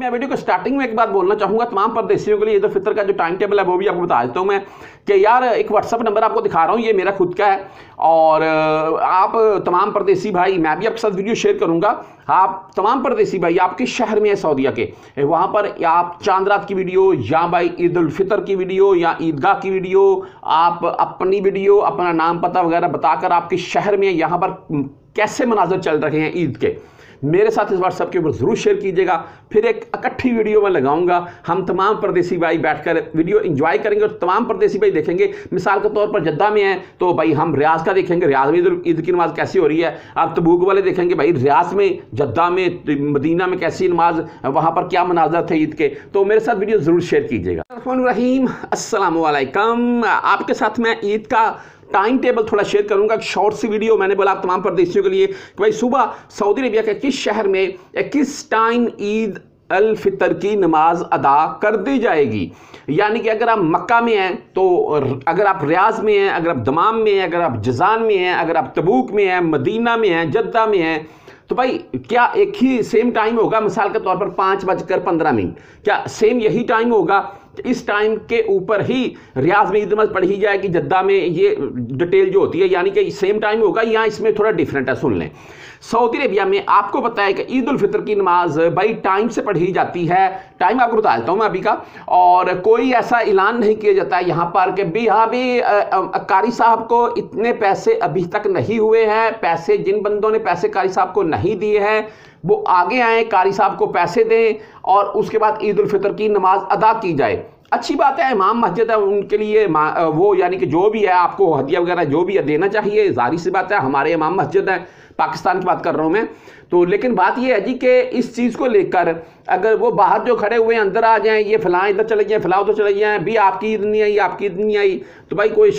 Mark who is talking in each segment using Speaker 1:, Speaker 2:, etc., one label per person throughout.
Speaker 1: मैं वीडियो को स्टार्टिंग में एक बात बोलना चाहूँगा तमाम परदेशियों के लिए ईद फितर का जो टाइम टेबल है, वो भी आपको बता देता हूँ मैं, कि यार, एक व्हाट्सअप नंबर आपको दिखा रहा हूँ, ये मेरा खुद का है, और आप तमाम परदेसी भाई, मैं भी आपके साथ वीडियो शेयर करूँगा, आप तमाम परदेसी भाई, आपके शहर में है सऊदिया के वहाँ पर आप चाँद रात की वीडियो या भाई ईद फितर की वीडियो या ईदगाह की वीडियो आप अपनी वीडियो अपना नाम पता वगैरह बताकर आपके शहर में यहाँ पर कैसे मनाजर चल रहे हैं ईद के मेरे साथ इस व्हाट्सअप के ऊपर ज़रूर शेयर कीजिएगा। फिर एक इकट्ठी वीडियो में लगाऊँगा। हम तमाम परदेसी भाई बैठकर वीडियो एंजॉय करेंगे और तमाम परदेसी भाई देखेंगे। मिसाल के तौर पर जद्दा में है तो भाई हम रियाज का देखेंगे। रियाज में ईद की नमाज़ कैसी हो रही है? आप तबूक वाले देखेंगे भाई, रियाज में, जद्दा में, मदीना में कैसी नमाज़, वहाँ पर क्या मनाजर थे ईद के? तो मेरे साथ वीडियो ज़रूर शेयर कीजिएगा। रहीम आपके साथ मैं ईद का टाइम टेबल थोड़ा शेयर करूँगा, एक शॉर्ट सी वीडियो मैंने बोला आप तमाम परदेशियों के लिए कि भाई सुबह सऊदी अरबिया के किस शहर में किस टाइम ईद अल फितर की नमाज़ अदा कर दी जाएगी? यानी कि अगर आप मक्का में हैं तो अगर आप रियाज में हैं, अगर आप दमाम में हैं, अगर आप जजान में हैं, अगर आप तबूक में हैं, मदीना में हैं, जद्दा में हैं तो भाई क्या एक ही सेम टाइम होगा? मिसाल के तौर पर पाँच बजकर पंद्रह मिनट। क्या सेम यही टाइम होगा? इस टाइम के ऊपर ही रियाज में ईद पढ़ी जाए कि जद्दा में ये डिटेल जो होती है, यानी कि सेम टाइम होगा या इसमें थोड़ा डिफरेंट है, सुन लें। सऊदी अरेबिया में आपको पता है कि ईद उल फितर की नमाज़ भाई टाइम से पढ़ी जाती है। टाइम आपको बता देता हूँ मैं अभी का। और कोई ऐसा ऐलान नहीं किया जाता है यहाँ पर कि भी हाँ भी कारी साहब को इतने पैसे अभी तक नहीं हुए हैं। पैसे जिन बंदों ने पैसे कारी साहब को नहीं दिए हैं, वो आगे आए, कारी साहब को पैसे दें और उसके बाद ईद उल फितर की नमाज़ अदा की जाए। अच्छी बात है, इमाम मस्जिद है, उनके लिए वो यानी कि जो भी है, आपको हदिया वगैरह जो भी है, देना चाहिए, जारी सी बात है, हमारे इमाम मस्जिद है, पाकिस्तान की बात कर रहा हूँ मैं। तो लेकिन बात यह है जी कि इस चीज़ को लेकर अगर वो बाहर जो खड़े हुए हैं, अंदर आ जाएँ, ये फलां इधर चले जाएँ, फलां तो चले जाएँ, भी आपकी ईद नहीं आई, आपकी ईद नहीं आई तो भाई कोई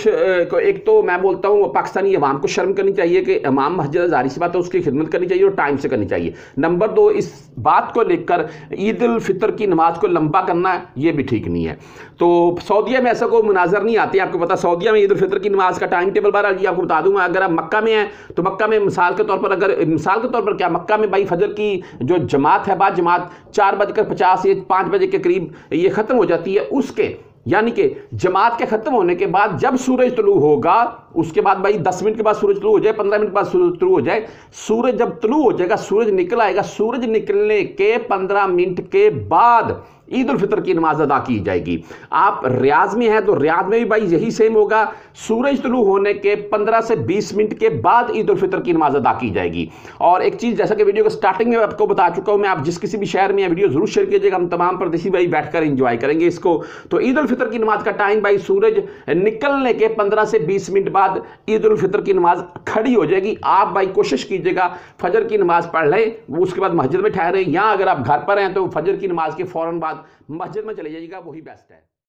Speaker 1: एक तो मैं बोलता हूँ पाकिस्तानी अवाम को शर्म करनी चाहिए कि इमाम मस्जिद जारी सी बात है, उसकी खिदमत करनी चाहिए और टाइम से करनी चाहिए। नंबर दो, इस बात को लेकर ईद फितर की नमाज़ को लंबा करना, ये भी ठीक नहीं है। तो सऊदिया में ऐसा कोई मुनाजर नहीं आती आपको पता, सऊदिया में ईद उल की नमाज़ का टाइम टेबल बारह आपको बता दूँगा अगर आप मक्का में हैं तो मक्का में मिसाल के तौर पर अगर, मिसाल के तौर पर क्या, मक्का में भाई फजर की जो जमात है, बाद जमात चार बजकर पचास या पाँच बजे के करीब ये ख़त्म हो जाती है उसके, यानी कि जमात के ख़त्म होने के बाद जब सूरज तलू होगा, उसके बाद भाई दस मिनट के बाद सूरज तलू हो जाए, पंद्रह मिनट के बाद सूरज तलू हो जाए, सूरज जब तलू हो जाएगा, सूरज निकल आएगा, सूरज निकलने के पंद्रह मिनट के बाद ईद उल फितर की नमाज़ अदा की जाएगी। आप रियाज में हैं तो रियाज में भी भाई यही सेम होगा। सूरज तुलू होने के 15 से 20 मिनट के बाद ईद उल फितर की नमाज़ अदा की जाएगी। और एक चीज़ जैसा कि वीडियो के स्टार्टिंग में आपको बता चुका हूँ, मैं आप जिस किसी भी शहर में वीडियो ज़रूर शेयर कीजिएगा, हम तमाम प्रदेशी भाई बैठकर इंजॉय करेंगे इसको। तो ईद उल फितर की नमाज़ का टाइम भाई सूरज निकलने के पंद्रह से बीस मिनट बाद ईद उल फितर की नमाज़ खड़ी हो जाएगी। आप भाई कोशिश कीजिएगा, फजर की नमाज़ पढ़ लें, उसके बाद मस्जिद में ठहरें। या अगर आप घर पर हैं तो फजर की नमाज़ के फ़ौरन बाद मस्जिद में चले जाइएगा वही बेस्ट है।